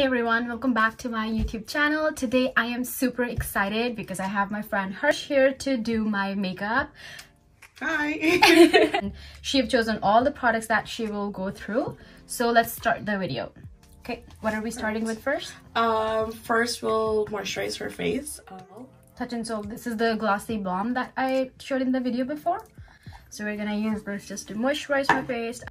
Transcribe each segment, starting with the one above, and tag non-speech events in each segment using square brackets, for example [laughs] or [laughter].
Hey everyone, welcome back to my YouTube channel. Today I am super excited because I have my friend Harsh here to do my makeup. Hi! [laughs] [laughs] she have chosen all the products that she will go through. So let's start the video. Okay, what are we starting with first? Um, first we'll moisturize her face. Touch and Soap. This is the glossy balm that I showed in the video before. So we're gonna use this just to moisturize my face.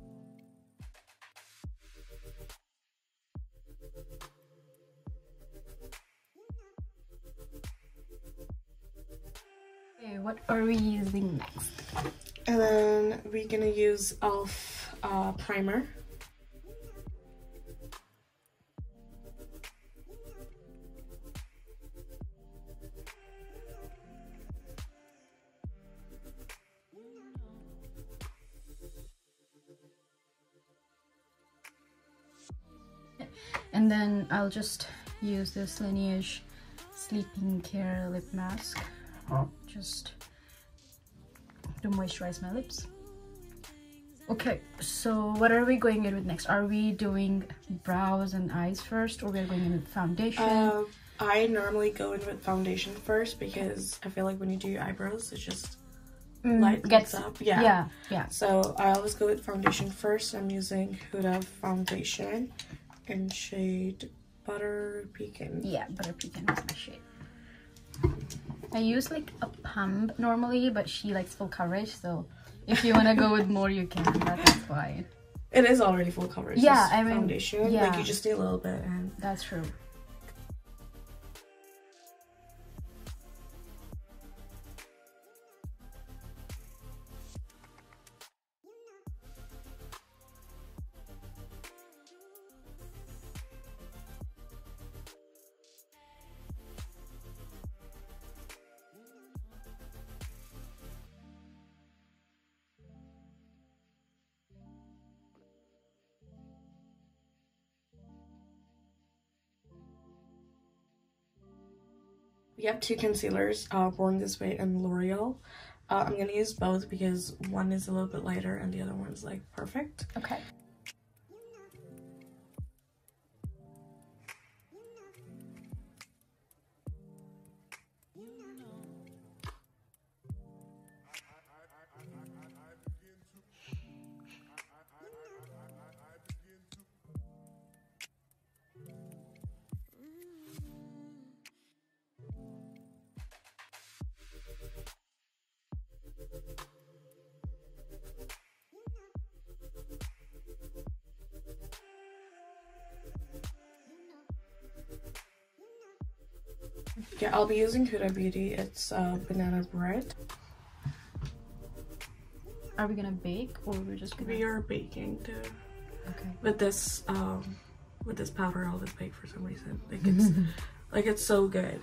What are we using next? and then we're gonna use e.l.f. Uh, primer. And then I'll just use this Laneige Sleeping Care Lip Mask. Just to moisturize my lips. Okay, so what are we going in with next? Are we doing brows and eyes first or we're going in with foundation? Uh, I normally go in with foundation first because I feel like when you do your eyebrows, it just Mm, gets up. Yeah. yeah, yeah. So I always go with foundation first. I'm using Huda foundation in shade Butter Pecan. Yeah, butter pecan is my shade. I use like a pump normally, but she likes full coverage, so if you wanna go with more, you can. That's fine. It is already full coverage. Yeah, I mean, foundation. yeah. Like you just need a little bit and That's true. We have two concealers, uh, Born This Way and L'Oreal. Uh, I'm gonna use both because one is a little bit lighter and the other one's like perfect. Okay. Yeah, I'll be using Huda Beauty. It's uh, banana bread. Are we gonna bake or we're just gonna? We are baking too. Okay. With this, um, with this powder, I'll just bake for some reason. Like it's, [laughs] like it's so good.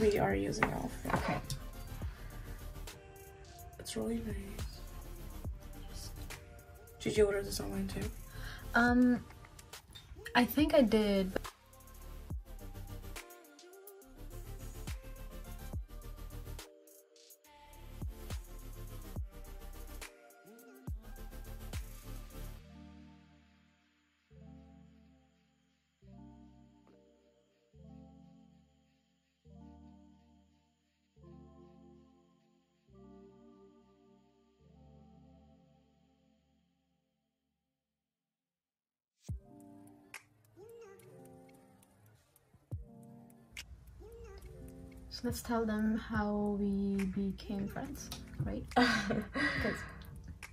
We are using e.l.f. Okay. It's really nice. Did you order this online too? Um, I think I did. So let's tell them how we became friends, right? [laughs] 'Cause-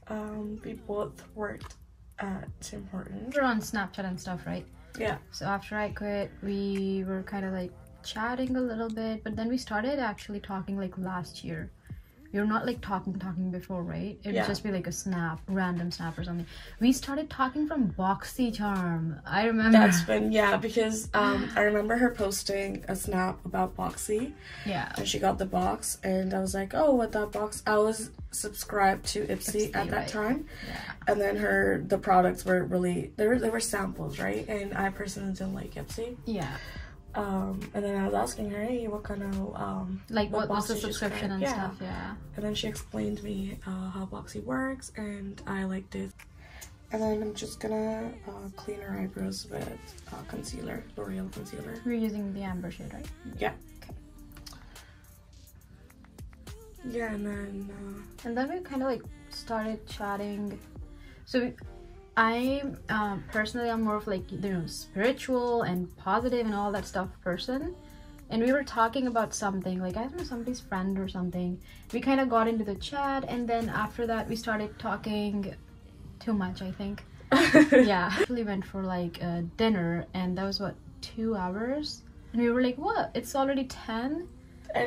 um, we both worked at Tim Hortons. We're on Snapchat and stuff, right? Yeah. So after I quit, we were kind of like chatting a little bit, but then we started actually talking like last year. Were not like talking talking before, right? It would Yeah. just be like a snap, random snap or something. We started talking from BoxyCharm. I remember. That's been yeah because um I remember her posting a snap about Boxy yeah. and she got the box and I was like oh what that box I was subscribed to Ipsy, Ipsy, at that right. time Yeah. and then her the products were really they were they were samples right and I personally didn't like Ipsy Yeah. Um and then I was asking her hey what kind of um Like what, was the box did you subscription and? Yeah. stuff? Yeah. and then she explained to me uh, how Boxy works and I liked it and then I'm just gonna uh, clean her eyebrows with uh, concealer L'Oreal concealer We're using the amber shade, right? Yeah. Okay. Yeah, and then uh, and then we kind of like started chatting so we, i um, personally i'm more of like you know spiritual and positive and all that stuff person. And we were talking about something like i don't know somebody's friend or something. We kind of got into the chat and then after that we started talking too much i think. [laughs] Yeah. Actually went for like a dinner and that was what two hours? And we were like what? It's already 10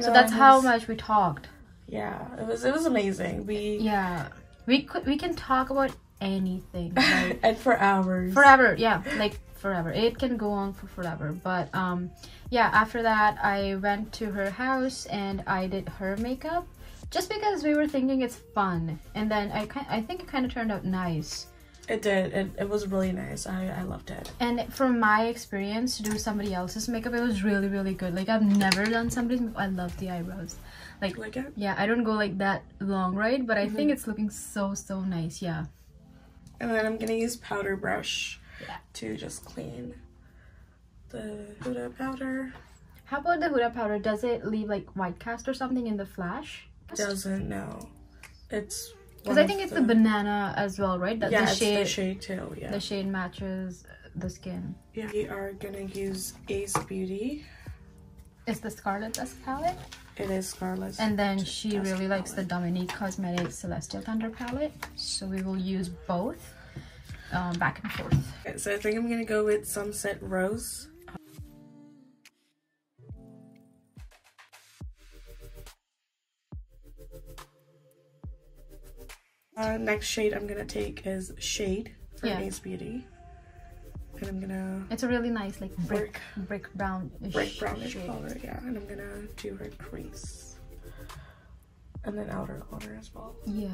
so that's it how much we talked. Yeah, it was it was amazing. We yeah. We could we can talk about anything [laughs] like and for hours. forever yeah like forever it can go on for forever but um yeah after that i went to her house and i did her makeup just because we were thinking it's fun and then i i think it kind of turned out nice It did. It, it was really nice. I I loved it. and from my experience to do somebody else's makeup it was really really good like i've never done somebody's makeup i love the eyebrows like Like it. yeah i don't go like that long right but i think it's looking so so nice yeah And then I'm gonna use powder brush Yeah. to just clean the Huda powder. how about the huda powder does it leave like white cast or something in the flash Doesn't know. It's Because I think it's the, banana as well, right? That yeah, the it's shade, the shade too. Yeah. the shade matches the skin. yeah. We are gonna use Ace Beauty. Is the Scarlet Dusk palette, It is Scarlet. and then she really likes the. Dominique Cosmetics Celestial Thunder palette. So we will use both um, back and forth. Okay, so I think I'm gonna go with Sunset Rose. Uh, next shade I'm gonna take is Shade from Yeah. Ace Beauty. And I'm gonna It's a really nice like brick Brick. brown brick brownish shade. color, yeah. And I'm gonna do her crease. And then outer corner as well. Yeah.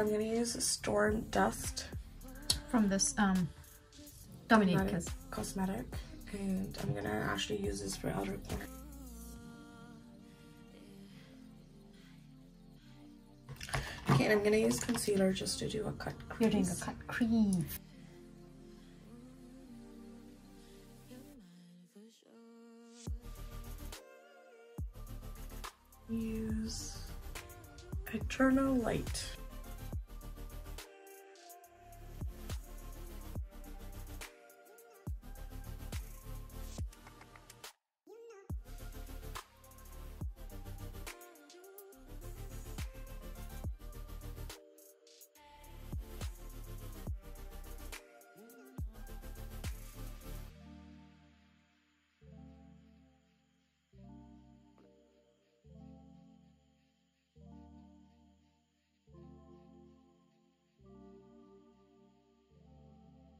I'm gonna use Storm Dust From this um Dominique Cosmetic- cosmetic. And I'm gonna actually use this for outer corner. Okay, and I'm gonna use concealer just to do a cut crease. you're doing a cut crease. Use Eternal Light.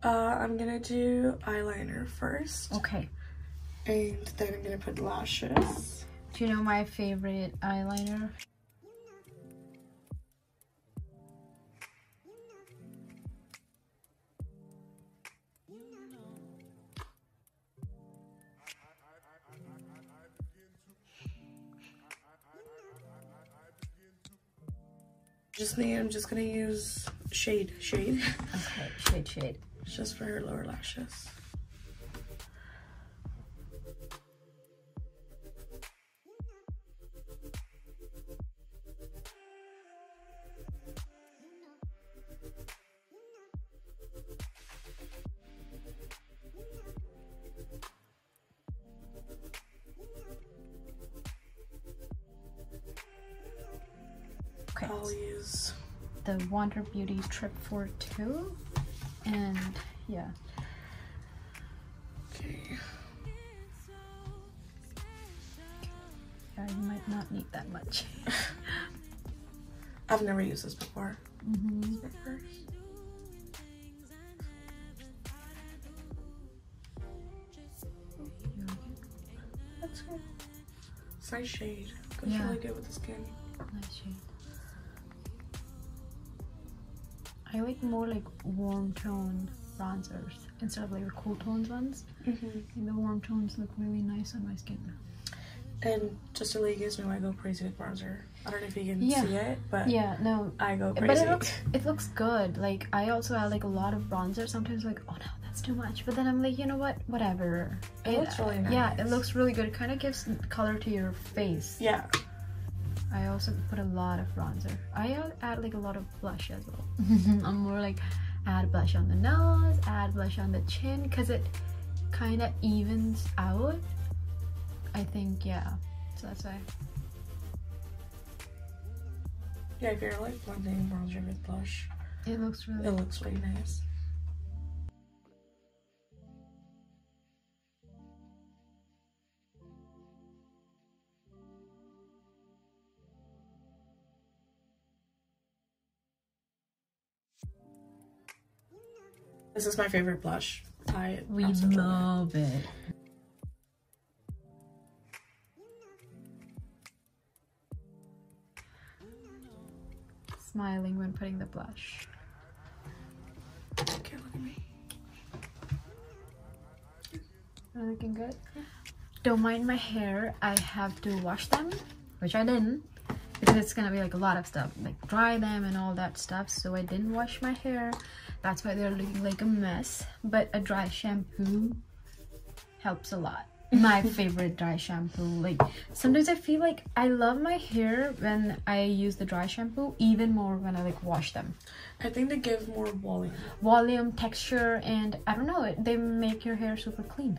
Uh, I'm gonna do eyeliner first, Okay. and then I'm gonna put lashes. Do you know my favorite eyeliner? Just need. I'm just gonna use shade, shade. Okay, shade, shade. It's just for her lower lashes. Okay. I'll use The Wander Beauty Trip for Two. And yeah. okay. Yeah, you might not need that much. [laughs] I've never used this before. hmm At. That's good. It's nice shade. Goes Yeah. really good with the skin. Nice shade. I like more like warm tone bronzers instead of like the cool tones ones. Mm-hmm. I the warm tones look really nice on my skin. And just to let you guys know, I go crazy with bronzer. I don't know if you can Yeah. see it, but Yeah, no, I go crazy. but it looks it looks good. Like I also add like a lot of bronzer. Sometimes like oh no, that's too much. But then I'm like, you know what? Whatever. It looks really Yeah, it looks really good. It kind of gives color to your face. yeah. I also put a lot of bronzer. I add, add like a lot of blush as well. [laughs] I'm more like add blush on the nose, add blush on the chin, because it kind of evens out. I think, yeah. So that's why. Yeah, if you're like blending bronzer with blush, It looks really it looks really nice. This is my favorite blush. I We love love it. Smiling when putting the blush. Okay, look at me. Are looking good? Don't mind my hair. I have to wash them, which I didn't. Because it's gonna be like a lot of stuff, like dry them and all that stuff. So I didn't wash my hair. That's why they're looking like a mess. But a dry shampoo helps a lot. [laughs] My favorite dry shampoo. Like sometimes I feel like I love my hair when I use the dry shampoo, even more when I like wash them. I think they give more volume. volume, texture, and I don't know, they make your hair super clean.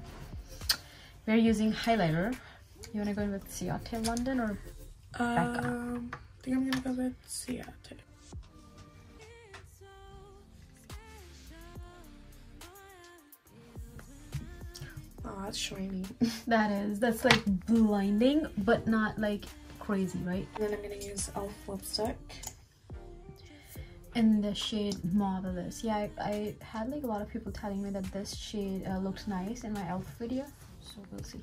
We're using highlighter. You wanna go in with Ciate London or Becca. Um, I think I'm gonna go with Ciate. Oh, that's shiny. [laughs] that is that's like blinding, but not like crazy, right? And then I'm gonna use e.l.f. lipstick. In the shade Marvelous. Yeah, I, I had like a lot of people telling me that this shade uh, looks nice in my elf video, so we'll see.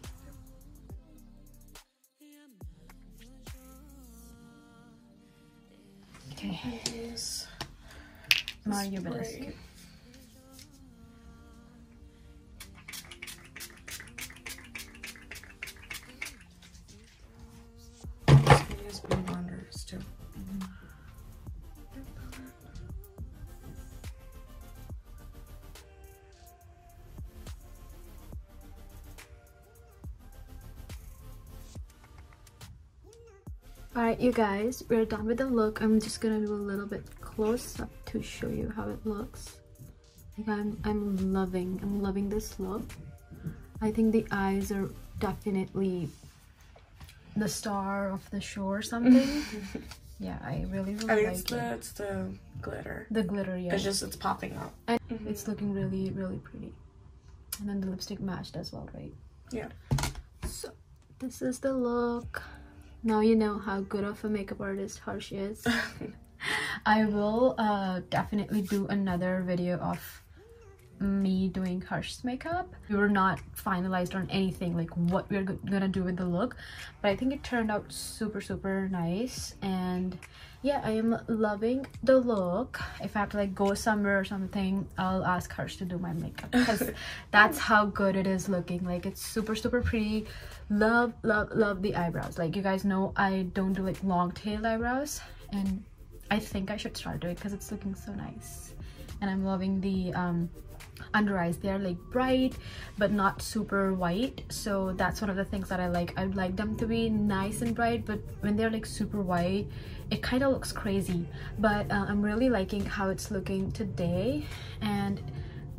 Okay, Use Mario Alright, you guys, we're done with the look. I'm just gonna do a little bit close up to show you how it looks. Like I'm, I'm loving, I'm loving this look. I think the eyes are definitely the star of the show or something. [laughs] yeah, I really, really I think like it's it. the it's the glitter. The glitter, yeah. It's just it's popping up. and mm-hmm. it's looking really, really pretty. And then the lipstick matched as well, right? Yeah. So this is the look. Now you know how good of a makeup artist Harsh is. [laughs] I will uh, definitely do another video of me doing Harsh's makeup. We were not finalized on anything like what we're gonna do with the look, but I think it turned out super super nice and yeah, I am loving the look. If I have to like go somewhere or something, I'll ask Harsh to do my makeup because [laughs] that's how good it is looking. Like it's super super pretty. Love love love the eyebrows. Like you guys know, I don't do like long tail eyebrows, and I think I should start doing because it's looking so nice. And I'm loving the um under eyes they're like bright but not super white so that's one of the things that i like i'd like them to be nice and bright but when they're like super white it kind of looks crazy but uh, i'm really liking how it's looking today and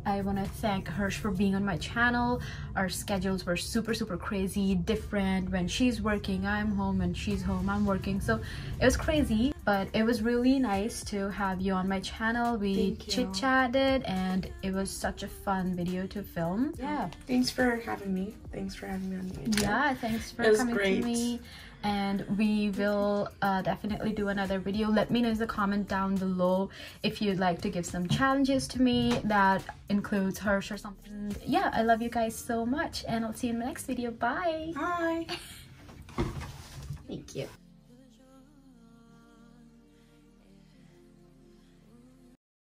I want to thank Harsh for being on my channel. Our schedules were super, super crazy, different. When she's working, I'm home. and she's home, I'm working. So it was crazy, but it was really nice to have you on my channel. We chit chatted and it was such a fun video to film. Yeah. Thanks for having me. Thanks for having me on the video. Yeah, thanks for coming great. to me. And we will uh, definitely do another video. Let me know in the comment down below if you'd like to give some challenges to me that includes Harsh or something. Yeah, I love you guys so much and I'll see you in the next video. Bye! Bye. [laughs] Thank you.